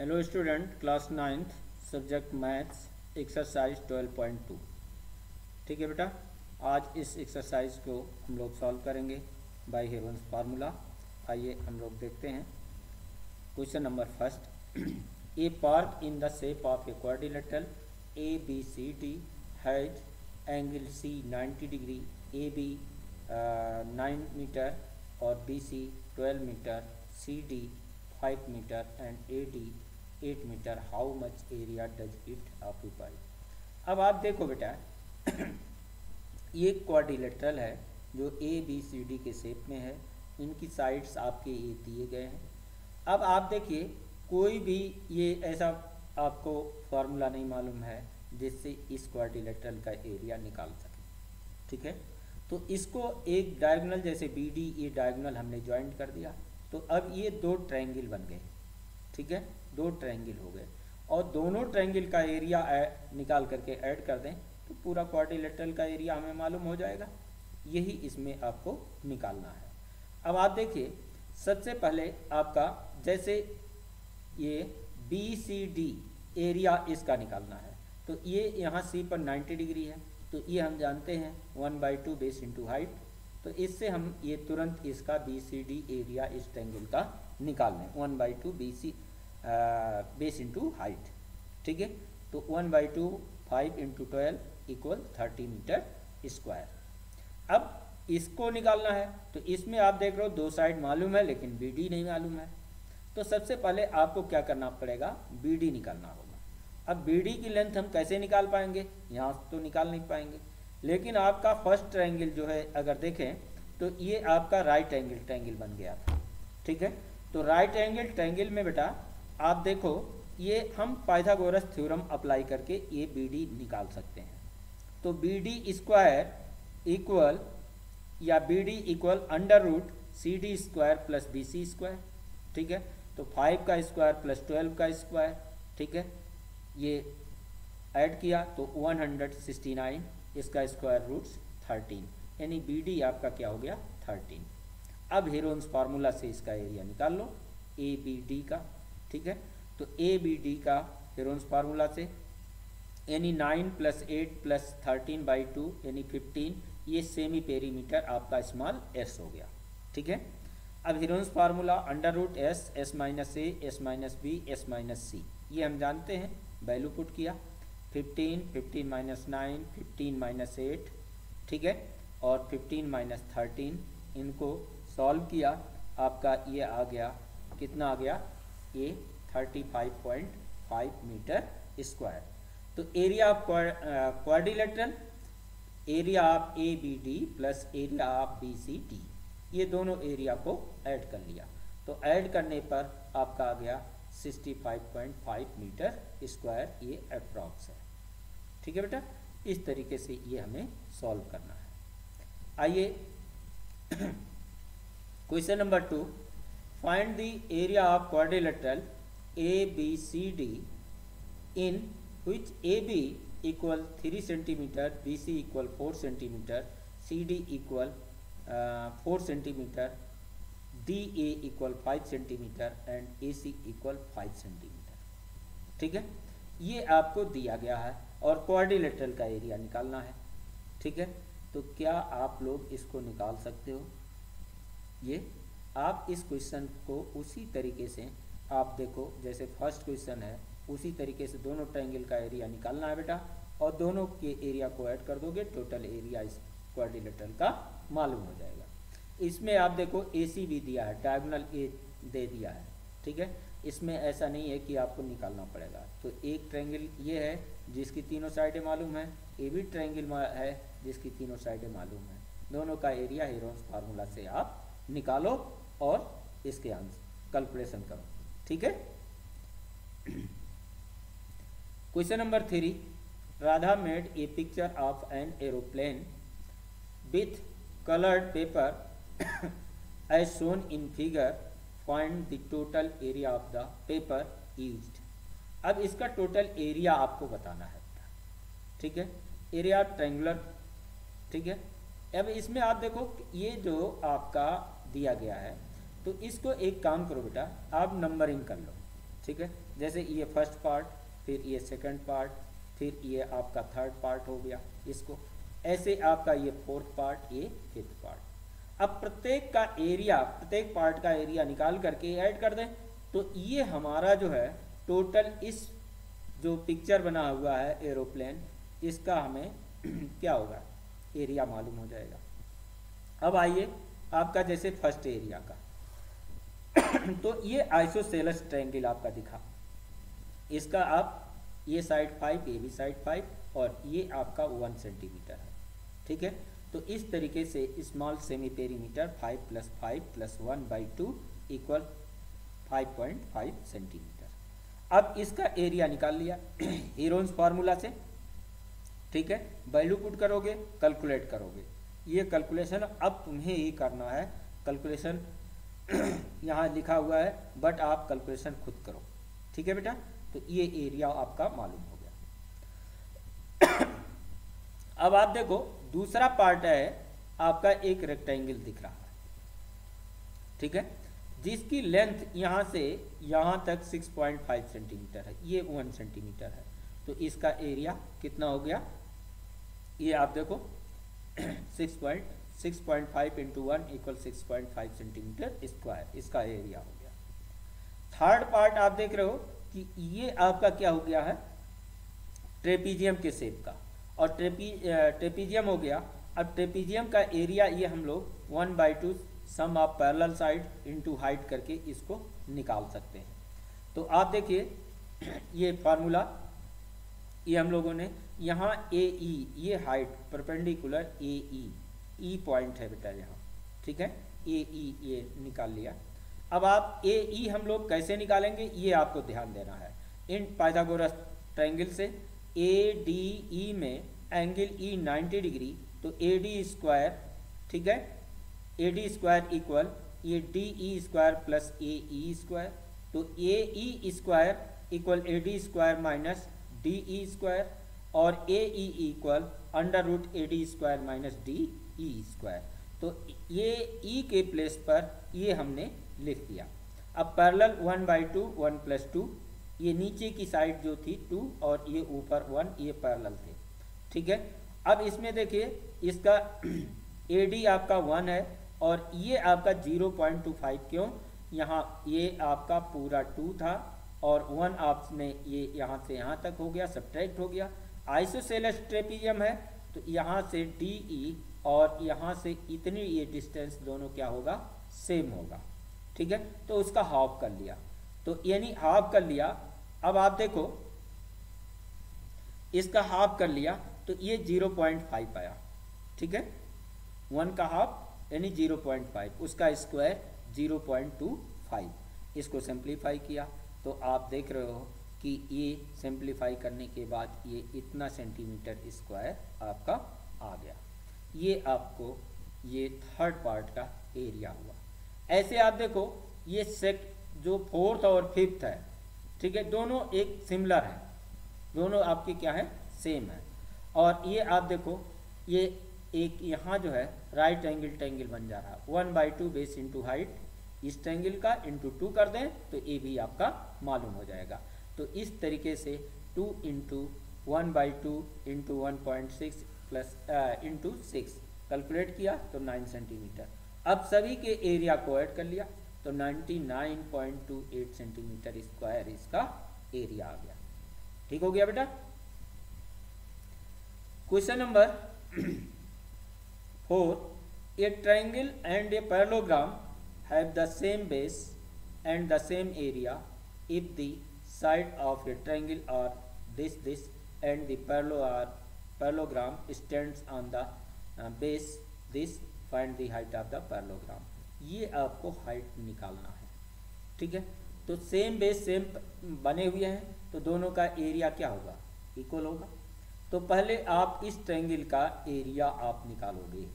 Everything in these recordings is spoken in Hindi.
Hello student class ninth subject maths exercise 12.2 ठीक है बेटा? आज इस एक्सरसाइज को हम लोग सॉल्व करेंगे बाय हेवंस फार्मूला आइए हम लोग देखते हैं। Question number first a park in the shape of a quadrilateral A B C D has angle C 90 degree A B nine metre और B C twelve metre C D five metre and A D eight metre how much area does it occupy अब आप देखो बेटा ये क्वाड्रिलेटरल है, जो ए बी सी डी के शेप में है। इनकी साइड्स आपके ये दिए गए हैं। अब आप देखिए, कोई भी ये ऐसा आपको फार्मूला नहीं मालूम है, जिससे इस क्वाड्रिलेटरल का एरिया निकाल सके। ठीक है? तो इसको एक डायगोनल जैसे बी डी ये डायगोनल हमने ज्वाइंट कर दिया। तो अब ये दो ट्रायंगल बन गए। ठीक है? दो ट्रायंगल हो गए। और दोनों ट्रायंगल का एरिया निकाल करके ऐड कर दें तो पूरा क्वाड्रिलेटरल का एरिया हमें मालूम हो जाएगा। यही इसमें आपको निकालना है। अब आप देखिए, सबसे पहले आपका जैसे ये बी सी डी एरिया इसका निकालना है। तो ये यहाँ सी पर 90 डिग्री है। तो ये हम जानते हैं one by two base into height तो इससे हम ये तुरंत इसका बी सी डी एरिया इस ट्रेंगल का निकाल लें। One by two B C base into height ठीक है? तो one by two five into twelve equal thirty metre square अब इसको निकालना है। तो इसमें आप देख रहे हो दो साइड मालूम है, लेकिन बी डी नहीं मालूम है। तो सबसे पहले आपको क्या करना पड़ेगा? बी डी निकालना होगा। अब बी डी की लेंथ हम कैसे निकाल पाएँगे? यहाँ तो निकाल नहीं पाएँगे। लेकिन आपका फ़र्स्ट ट्रायंगल जो है, अगर देखें तो ये आपका राइट एंगल ट्रायंगल बन गया था। ठीक है? तो राइट एंगल ट्रायंगल में बेटा आप देखो, ये हम पाइथागोरस थ्योरम अप्लाई करके ये बी डी निकाल सकते हैं। तो बी डी स्क्वायर इक्वल या B D equal under root C D square plus B C square ठीक है? तो फाइव का स्क्वायर प्लस ट्वेल्व का स्क्वायर ठीक है? ये ऐड किया तो वन हंड्रेड सिक्सटी नाइन इसका स्क्वायर रूट्स थर्टीन यानी बी डी आपका क्या हो गया? थर्टीन अब हीरोन्स फार्मूला से इसका एरिया निकाल लो ए बी डी का। ठीक है? तो ए बी डी का हेरोन्स फार्मूला से, यानी nine plus eight plus thirteen by two यानी फिफ्टीन ये सेमी पेरीमीटर आपका स्मॉल एस हो गया। ठीक है? अब Heron's formula under root S S minus A S minus B S minus C ये हम जानते हैं वैल्यू पुट किया। Fifteen fifteen minus nine fifteen minus eight ठीक है? और फिफ्टीन माइनस थर्टीन इनको सॉल्व किया। आपका ये आ गया, कितना आ गया? ए 35.5 मीटर स्क्वायर तो area of quadrilateral area of A B D plus area of B C D ये दोनों एरिया को ऐड कर लिया। तो ऐड करने पर आपका आ गया 65.5 मीटर स्क्वायर ये अप्रॉक्स है। ठीक है बेटा? इस तरीके से ये हमें सॉल्व करना है। आइए question number two find the area of quadrilateral ABCD in which AB equal 3 centimeter, BC equal 4 centimeter, CD equal uh, 4 centimeter, DA equal 5 centimeter and AC equal 5 centimeter. ठीक है ये आपको दिया गया है और क्वाड्रिलेटरल का एरिया निकालना है ठीक है तो क्या आप लोग इसको निकाल सकते हो ये आप इस क्वेश्चन को उसी तरीके से, आप देखो, जैसे फ़र्स्ट क्वेश्चन है, उसी तरीके से दोनों ट्रायंगल का एरिया निकालना है बेटा, और दोनों के एरिया को ऐड कर दोगे टोटल एरिया इस क्वाड्रिलेटरल का मालूम हो जाएगा। इसमें आप देखो ए सी भी दिया है डायगोनल ए दे दिया है, ठीक है? इसमें ऐसा नहीं है कि आपको निकालना पड़ेगा। तो एक ट्रायंगल ये है, जिसकी तीनों साइडें मालूम है ए भी ट्रायंगल है, जिसकी तीनों साइडें मालूम है। दोनों का एरिया हीरोन्स फार्मूला से आप निकालो। और इसके आंसर कैलकुलेशन करो। ठीक है? Question number three Radha made a picture of an aeroplane with coloured paper as shown in figure find the total area of the paper used अब इसका टोटल एरिया आपको बताना है। ठीक है? एरिया ट्रेंगुलर ठीक है? अब इसमें आप देखो ये जो आपका दिया गया है तो इसको एक काम करो बेटा, आप नंबरिंग कर लो, ठीक है? जैसे ये फ़र्स्ट पार्ट फिर ये सेकंड पार्ट फिर ये आपका थर्ड पार्ट हो गया इसको। ऐसे आपका ये फोर्थ पार्ट ये फिफ्थ पार्ट अब प्रत्येक का एरिया प्रत्येक पार्ट का एरिया निकाल करके ऐड कर दें। तो ये हमारा जो है टोटल इस जो पिक्चर बना हुआ है एरोप्लेन इसका हमें क्या होगा? एरिया मालूम हो जाएगा। अब आइए, आपका जैसे फ़र्स्ट एरिया का। तो ये आइसोसेलस ट्रैंगल आपका दिखा। इसका आप, ये साइड फाइव ये भी साइड फाइव और ये आपका वन सेंटीमीटर है। ठीक है? तो इस तरीके से small semi perimeter five plus five plus one by two equal five point five centimetre अब इसका एरिया निकाल लिया। हीरोन्स फार्मूला से। ठीक है? वैल्यू पुट करोगे कैलकुलेट करोगे। ये कैलकुलेशन अब तुम्हें ही करना है। कैलकुलेशन यहाँ लिखा हुआ है बट आप कैलकुलेशन खुद करो। ठीक है बेटा? तो ये एरिया आपका मालूम हो गया। अब आप देखो, दूसरा पार्ट है, आपका एक रेक्टेंगल दिख रहा है। ठीक है? जिसकी लेंथ यहाँ से, यहाँ तक 6.5 सेंटीमीटर है। ये 1 सेंटीमीटर है। तो इसका एरिया कितना हो गया? ये आप देखो six point six point five into one equal six point five centimetre square इसका एरिया हो गया। थर्ड पार्ट आप देख रहे हो कि ये आपका क्या हो गया है? ट्रेपीजियम के शेप का। और ट्रेपी ट्रेपीजियम हो गया। अब ट्रेपीजियम का एरिया ये हम लोग one by two sum of parallel side into height करके इसको निकाल सकते हैं। तो आप देखिए ये फार्मूला ये हम लोगों ने यहाँ ए ई e, ये height perpendicular A E E point है बेटा यहाँ ठीक है? ए ई e, ये निकाल लिया। अब आप ए ई e हम लोग कैसे निकालेंगे? ये आपको ध्यान देना है। इन पाइथागोरस ट्रायंगल से ए डी ई में एंगल ई 90 डिग्री तो ए डी स्क्वायर ठीक है? ए डी स्क्वायर इक्वल ये D E square plus A E square तो A E square equal A D square minus D E square और A E equal under root A D square minus D E square तो ये ई e के प्लेस पर ये हमने लिख दिया। अब parallel one by two one plus two ये नीचे की साइड जो थी टू और ये ऊपर वन ये पैरेलल थे। ठीक है? अब इसमें देखिए, इसका ए डी आपका वन है और ये आपका ज़ीरो पॉइंट टू फाइव क्यों? यहाँ ये आपका पूरा टू था और वन आप में ये यहाँ से यहाँ तक हो गया सब्ट्रैक्ट हो गया। आइसोसेलस ट्रेपिजियम है तो यहाँ से डी ई e और यहाँ से इतनी ये डिस्टेंस दोनों क्या होगा? सेम होगा। ठीक है? तो उसका हाफ़ कर लिया। तो यानी हाफ़ कर लिया। अब आप देखो, इसका हाफ़ कर लिया तो ये 0.5 आया। ठीक है? वन का हाफ़ यानी 0.5 उसका स्क्वायर 0.25 इसको सिंप्लीफाई किया। तो आप देख रहे हो कि ये सिंप्लीफाई करने के बाद ये इतना सेंटीमीटर स्क्वायर आपका आ गया। ये आपको ये थर्ड पार्ट का एरिया हुआ। ऐसे आप देखो, ये सेक जो फोर्थ और फिफ्थ है, ठीक है, दोनों एक सिमिलर है। दोनों आपके क्या है? सेम है। और ये आप देखो, ये एक यहाँ जो है राइट एंगल टेंगल बन जा रहा है। One by two base into height इस टेंगल का इंटू टू कर दें तो ये भी आपका मालूम हो जाएगा। तो इस तरीके से two into one by two into one point six plus into six calculate किया तो नाइन सेंटीमीटर अब सभी के एरिया को ऐड कर लिया तो ninety nine point two eight centimetre square इसका एरिया आ गया। ठीक हो गया बेटा? Question number four a triangle and a parallelogram have the same base and the same area if the side of a triangle are this this and the parallelogram stands on the uh, base this find the height of the parallelogram. ये आपको हाइट निकालना है। ठीक है? तो सेम बेस सेम बने हुए हैं तो दोनों का एरिया क्या होगा? इक्वल होगा। तो पहले आप इस ट्रेंगल का एरिया आप निकालोगे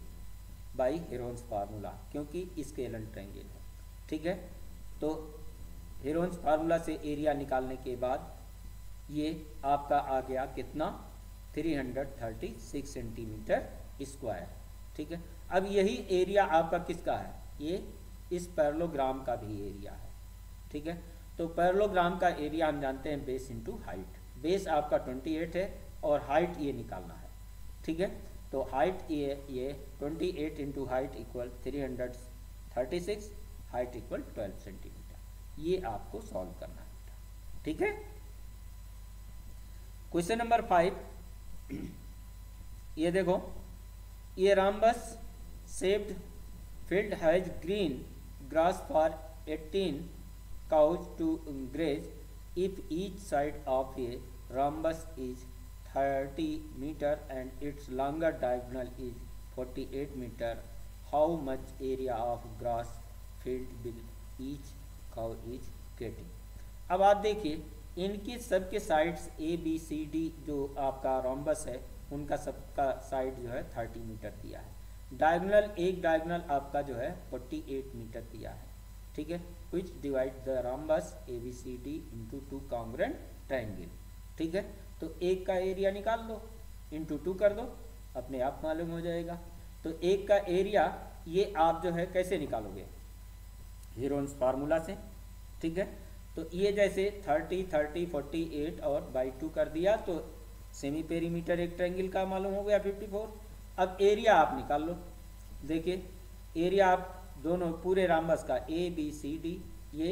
बाई हेरोन्स फार्मूला क्योंकि स्केलन ट्रेंगल है। ठीक है? तो हेरोन्स फार्मूला से एरिया निकालने के बाद ये आपका आ गया कितना? 336 सेंटीमीटर स्क्वायर ठीक है? अब यही एरिया आपका किसका है? ये इस पैरलोग्राम का भी एरिया है। ठीक है? तो पैरलोग्राम का एरिया हम जानते हैं बेस इंटू हाइट बेस आपका 28 है और हाइट ये निकालना है। ठीक है? तो हाइट ये ये 28 eight into height equal three height equal 12 centimetre ये आपको सॉल्व करना है। ठीक है? क्वेश्चन नंबर फाइव ये देखो, ये rhombus shaped field has green grass for eighteen cows to graze if each side of ये rhombus is thirty metre and its longer diagonal is forty eight metre how much area of grass field will each cow is getting अब आप देखिए इनकी सबके sides A B C D जो आपका रोम्बस है, उनका सबका साइड जो है 30 मीटर दिया है। डायगोनल एक डायगोनल आपका जो है 48 मीटर दिया है। ठीक है? Which divide the rhombus ABCD into two congruent triangle ठीक है? तो एक का एरिया निकाल लो इंटू टू कर दो, अपने आप मालूम हो जाएगा। तो एक का एरिया ये आप जो है कैसे निकालोगे? हीरोन्स फार्मूला से। ठीक है? तो ये जैसे 30, 30, 48 और बाई टू कर दिया तो सेमी पेरीमीटर एक ट्रायंगल का मालूम हो गया 54 अब एरिया आप निकाल लो। देखिए एरिया आप दोनों पूरे रामबस का ए बी सी डी ये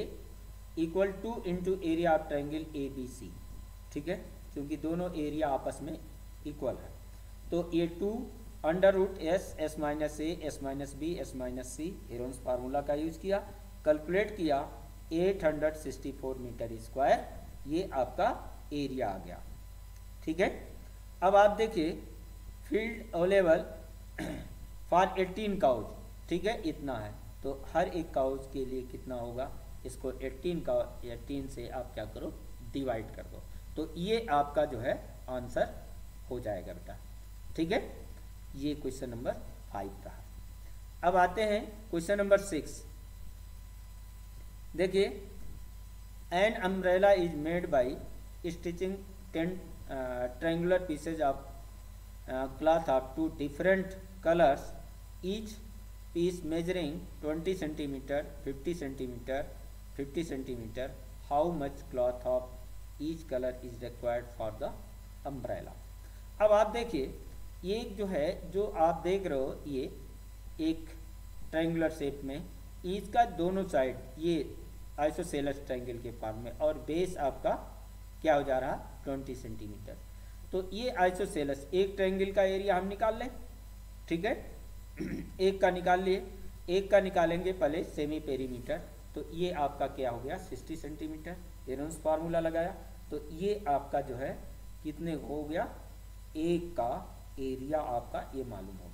equal two into area of triangle A B C ठीक है? क्योंकि दोनों एरिया आपस में इक्वल है। तो ये two under root S S minus A S minus B S minus C Heron's formula का यूज़ किया। कैलकुलेट किया। 864 मीटर स्क्वायर, ये आपका एरिया आ गया। ठीक है? अब आप देखिए, फ़ील्ड अवेलेबल फॉर 18 काउज ठीक है? इतना है। तो हर एक काउज के लिए कितना होगा? इसको 18 का 18 से आप क्या करो? डिवाइड कर दो। तो ये आपका जो है आंसर हो जाएगा बेटा। ठीक है? ये क्वेश्चन नंबर फाइव रहा। अब आते हैं क्वेश्चन नंबर सिक्स। देखिए an umbrella is made by stitching ten triangular pieces of cloth of two different colours each piece measuring 20 centimetre 50 centimetre 50 centimetre how much cloth of each colour is required for the umbrella अब आप देखिए, ये जो है, जो आप देख रहे हो, ये एक ट्रेंगुलर शेप में, इसका दोनों साइड ये आइसोसेलस ट्रायंगल के फॉर्म में और बेस आपका क्या हो जा रहा? Twenty centimetre. तो ये आइसोसेलस, एक ट्रायंगल का एरिया हम निकाल लें। ठीक है? एक का निकाल लिए। एक का निकालेंगे पहले सेमी पेरीमीटर तो ये आपका क्या हो गया? 60 सेंटीमीटर। एरोन्स फार्मूला लगाया। तो ये आपका जो है, कितने हो गया? एक का एरिया आपका ये मालूम हो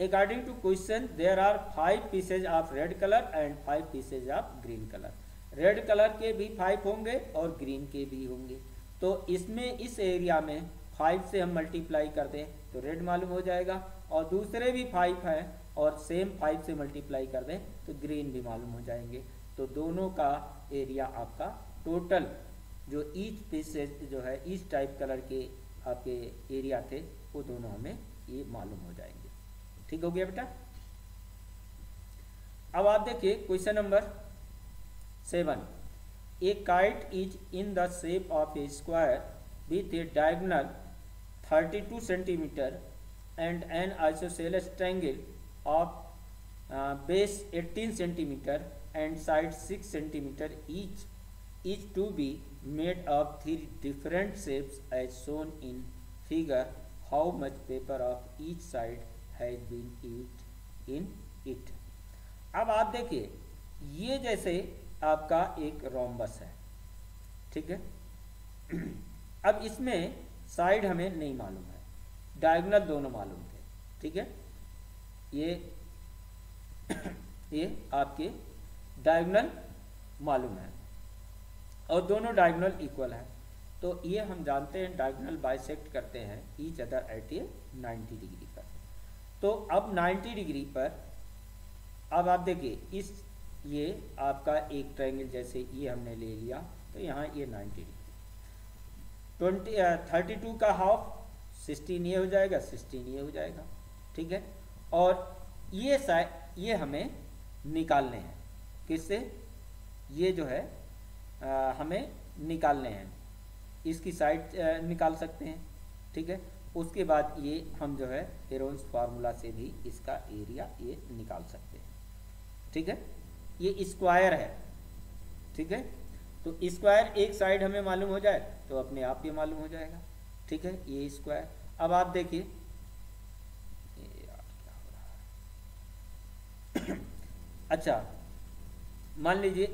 according to question there are five pieces of red colour and five pieces of green colour red colour के भी फाइव होंगे और ग्रीन के भी होंगे। तो इसमें, इस एरिया में फाइव से हम मल्टीप्लाई कर दें तो रेड मालूम हो जाएगा। और दूसरे भी फाइव हैं और सेम फाइव से मल्टीप्लाई कर दें तो ग्रीन भी मालूम हो जाएँगे। तो दोनों का एरिया आपका टोटल जो ईच पीसेज जो है ईच टाइप कलर के आपके एरिया थे, वो दोनों हमें ये मालूम हो जाएँगे। ठीक हो गया बेटा? अब आप देखिए question number seven a kite is in the shape of a square with a diagonal 32 centimetre and an isosceles triangle of base 18 centimetre and side six centimetre each is to be made of three different shapes as shown in figure how much paper of each side has been used in it अब आप देखिए, ये जैसे आपका एक रोमबस है, ठीक है? अब इसमें साइड हमें नहीं मालूम है डायगोनल दोनों मालूम थे, ठीक है? ये ये आपके डायगोनल मालूम है, और दोनों डायगोनल इक्वल है। तो ये हम जानते हैं डायगोनल बाइसेक्ट करते हैं each other at a 90 degree तो अब 90 डिग्री पर अब आप देखिए इस ये आपका एक ट्रायंगल जैसे ये हमने ले लिया तो यहाँ ये 90 डिग्री। ट्वेंटी थर्टी टू का हाफ़ सिक्सटीन ये हो जाएगा सिक्सटीन ये हो जाएगा ठीक है? और ये साइड ये हमें निकालने हैं। किससे? ये जो है आ, हमें निकालने हैं। इसकी साइड निकाल सकते हैं ठीक है? उसके बाद ये हम जो है हेरोन्स फार्मूला से भी इसका एरिया ये निकाल सकते हैं। ठीक है? ये स्क्वायर है। ठीक है? तो स्क्वायर एक साइड हमें मालूम हो जाए तो अपने आप ये मालूम हो जाएगा। ठीक है? ये स्क्वायर अब आप देखिए। अच्छा मान लीजिए,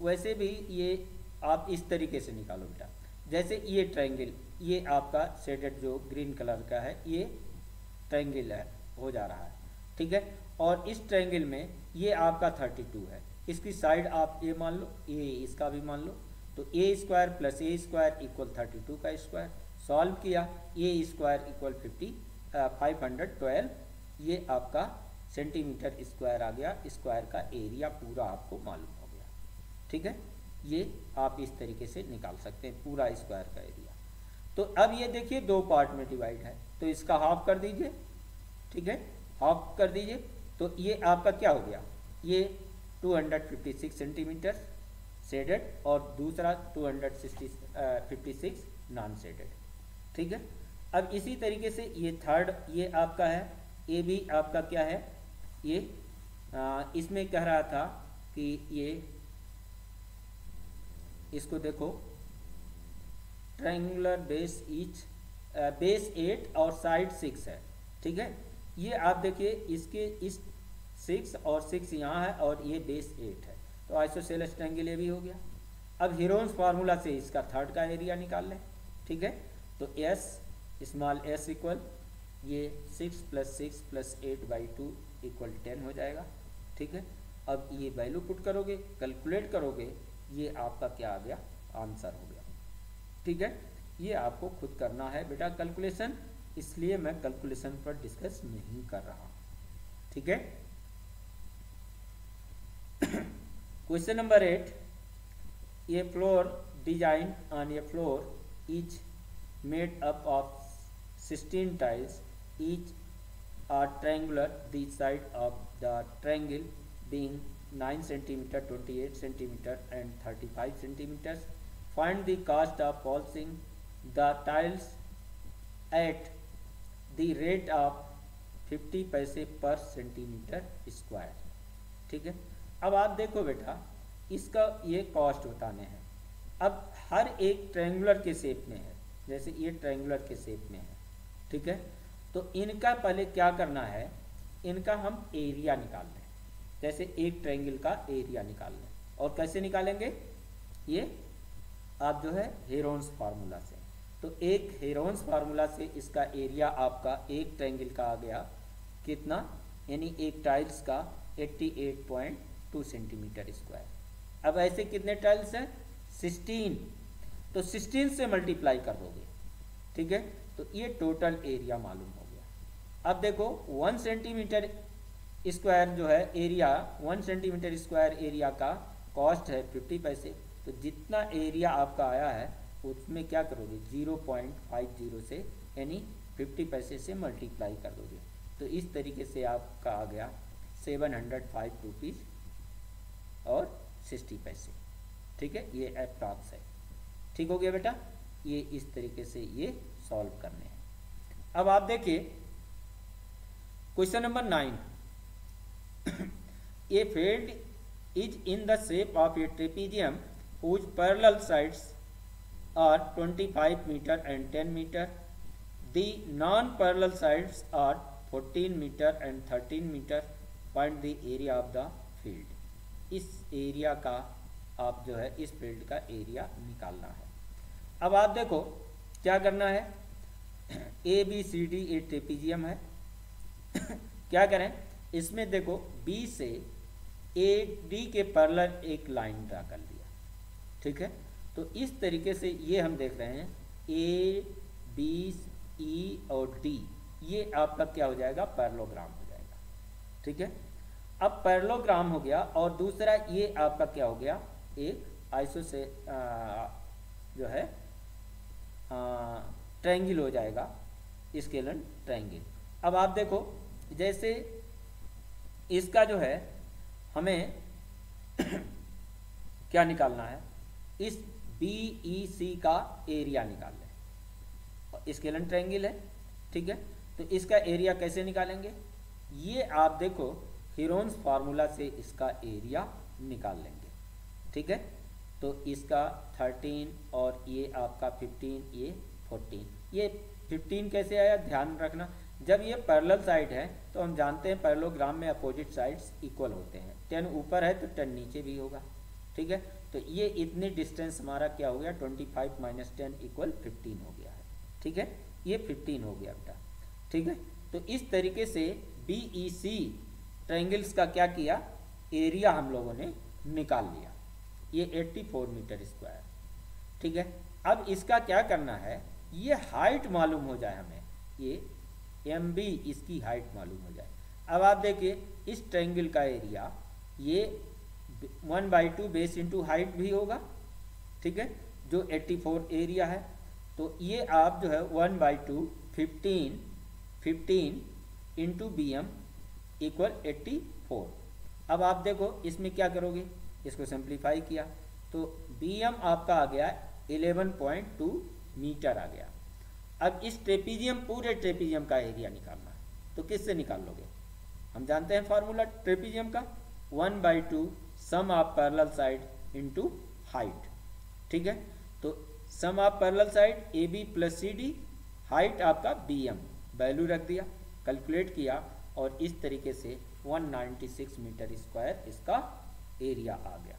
वैसे भी ये आप इस तरीके से निकालो बेटा। जैसे ये ट्रायंगल ये आपका शेडेड जो ग्रीन कलर का है, ये ट्रायंगल है, हो जा रहा है। ठीक है? और इस ट्रायंगल में ये आपका 32 है। इसकी साइड आप ये मान लो ये इसका भी मान लो तो A square plus A square equal thirty two का स्क्वायर सॉल्व किया A square equal fifty five hundred twelve ये आपका सेंटीमीटर स्क्वायर आ गया स्क्वायर का एरिया पूरा आपको मालूम हो गया। ठीक है? ये आप इस तरीके से निकाल सकते हैं, पूरा स्क्वायर का एरिया तो अब ये देखिए दो पार्ट में डिवाइड है। तो इसका हाफ़ कर दीजिए ठीक है? हाफ़ कर दीजिए। तो ये आपका क्या हो गया? ये 256 सेंटीमीटर सेडेड और दूसरा 256 नॉन सेडेड ठीक है? अब इसी तरीके से ये थर्ड ये आपका है ये भी आपका क्या है? ये आ, इसमें कह रहा था कि ये इसको देखो triangular base each base eight और साइड सिक्स है। ठीक है? ये आप देखिए, इसके, इस सिक्स और सिक्स यहाँ है और ये बेस एट है। तो आइसोसेलस ट्रायंगल ये भी हो गया। अब हीरोन्स फार्मूला से इसका थर्ड का एरिया निकाल लें। ठीक है? तो एस स्मॉल एस इक्वल ये six plus six plus eight by two equal ten हो जाएगा। ठीक है? अब ये वैल्यू पुट करोगे कैलकुलेट करोगे, ये आपका क्या आ गया? आंसर हो गया। ठीक है? ये आपको खुद करना है बेटा कैलकुलेशन इसलिए मैं कैलकुलेशन पर डिस्कस नहीं कर रहा ठीक है? क्वेश्चन नंबर एट ये फ्लोर डिज़ाइन ऑन ये floor which made up of sixteen tiles which are triangular the side of the triangle being nine centimetre 28 centimetre and 35 five find the cost of polishing the tiles at the rate of 50 पैसे पर सेंटीमीटर स्क्वायर ठीक है? अब आप देखो बेटा, इसका ये कॉस्ट बताने हैं। अब हर एक ट्रायंगुलर के शेप में है, जैसे ये ट्रायंगुलर के शेप में है। ठीक है? तो इनका पहले क्या करना है? इनका हम एरिया निकाल लें जैसे एक ट्रायंगल का एरिया निकाल लें। और कैसे निकालेंगे? ये आप जो है हेरोन्स फार्मूला से। तो एक हेरोन्स फार्मूला से इसका एरिया आपका एक ट्रायंगल का आ गया। कितना? यानी एक टाइल्स का 88.2 सेंटीमीटर स्क्वायर अब ऐसे कितने टाइल्स हैं? 16 तो 16 से मल्टीप्लाई कर दोगे। ठीक है? तो ये टोटल एरिया मालूम हो गया। अब देखो वन सेंटीमीटर स्क्वायर जो है area one centimetre square area का कॉस्ट है फिफ्टी पैसे। तो जितना एरिया आपका आया है, उसमें क्या करोगे? ज़ीरो पॉइंट फाइव ज़ीरो से, यानी फिफ्टी पैसे से मल्टीप्लाई कर दोगे। तो इस तरीके से आपका आ गया सेवन हंड्रेड फाइव रुपीज़ और सिक्सटी पैसे। ठीक है? ये एप्रॉक्स है। ठीक हो गया बेटा? ये इस तरीके से ये सॉल्व करने हैं। अब आप देखिए question number nine a field is in the shape of a trapezium whose parallel sides are 25 meter and 10 meter. The non-parallel sides are 14 meter and 13 meter. Find the area of the field. इस एरिया का आप जो है इस फ़ील्ड का एरिया निकालना है अब आप देखो क्या करना है A B C D a trapezium है क्या करें इसमें देखो बी से ए डी के पैरेलल एक लाइन ड्रा कर लिया ठीक है? तो इस तरीके से ये हम देख रहे हैं ए बी ई और डी ये आपका क्या हो जाएगा? पैरलोग्राम हो जाएगा। ठीक है? अब पैरलोग्राम हो गया और दूसरा ये आपका क्या हो गया? एक आइसो से आ, जो है ट्रायंगल हो जाएगा स्केलन ट्रायंगल अब आप देखो जैसे इसका जो है हमें क्या निकालना है? इस बी ई सी का एरिया निकाल लें। स्केलन ट्रायंगल है, ठीक है? तो इसका एरिया कैसे निकालेंगे? ये आप देखो हिरोन्स फार्मूला से इसका एरिया निकाल लेंगे, ठीक है? तो इसका 13 और ये आपका 15 ये 14 ये 15 कैसे आया? ध्यान रखना। जब ये पैरेलल साइड है तो हम जानते हैं पैरेलोग्राम में अपोजिट साइड्स इक्वल होते हैं। टेन ऊपर है तो टेन नीचे भी होगा, ठीक है? तो ये इतनी डिस्टेंस हमारा क्या हो गया? 25 five minus ten equal fifteen हो गया है। ठीक है? ये 15 हो गया बेटा। ठीक है? तो इस तरीके से बी ई सी ट्राइंगल्स का क्या किया? एरिया हम लोगों ने निकाल लिया। ये 84 मीटर स्क्वायर ठीक है? अब इसका क्या करना है? ये हाइट मालूम हो जाए हमें। ये एम बी इसकी हाइट मालूम हो जाए। अब आप देखिए, इस ट्रायंगल का एरिया ये one by two base into height भी होगा, ठीक है? जो 84 एरिया है तो ये आप जो है one by two fifteen fifteen into B M equal eighty four अब आप देखो, इसमें क्या करोगे? इसको सिंप्लीफाई किया। तो बी एम आपका आ गया 11.2 मीटर आ गया। अब इस ट्रेपीजियम पूरे ट्रेपीजियम का एरिया निकालना है। तो किससे निकाल लोगे? हम जानते हैं फॉर्मूला ट्रेपीजियम का। One by two sum of parallel side into height ठीक है? तो sum of parallel side A B plus C D height आपका बी एम वैल्यू रख दिया कैलकुलेट किया और इस तरीके से 196 मीटर स्क्वायर इसका एरिया आ गया।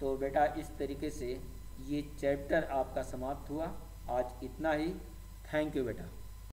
तो बेटा इस तरीके से ये चैप्टर आपका समाप्त हुआ। आज इतना ही। थैंक यू बेटा।